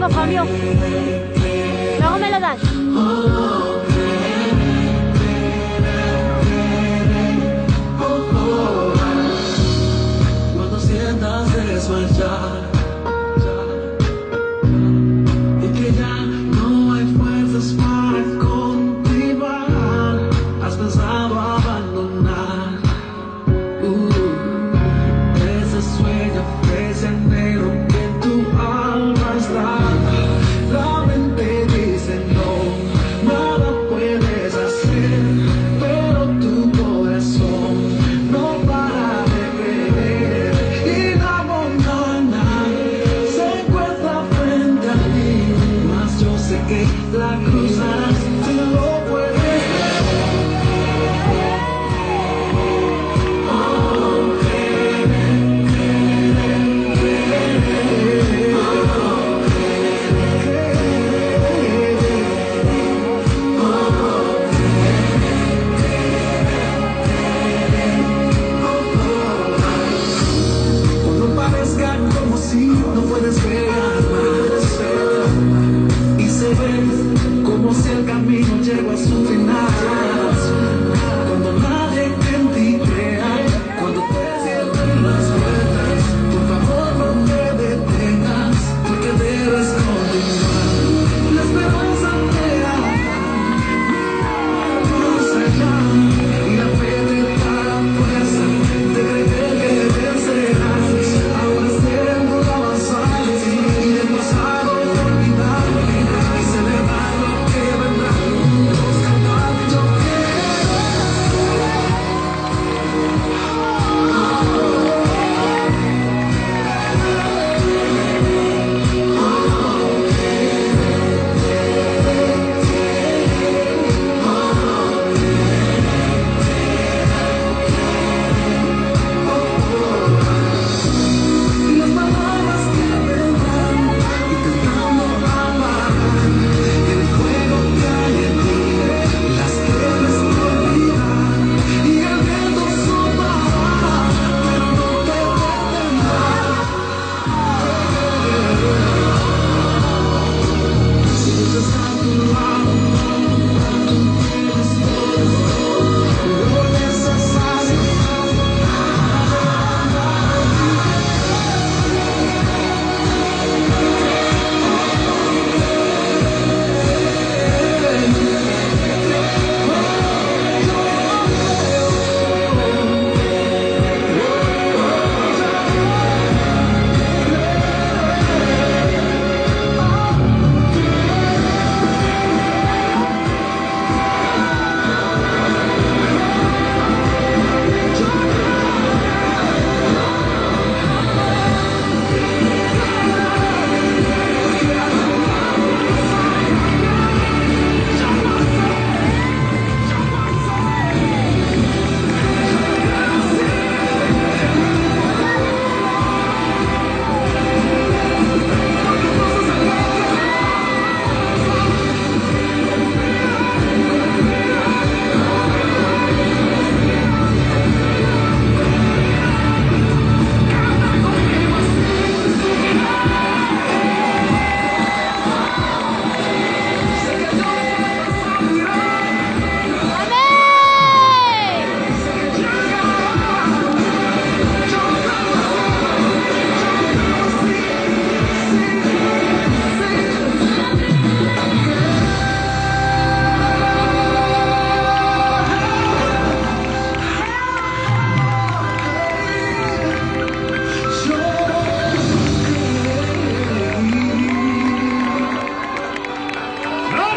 tengo Fabio. Luego me lo das. Cuando Buscamos el camino.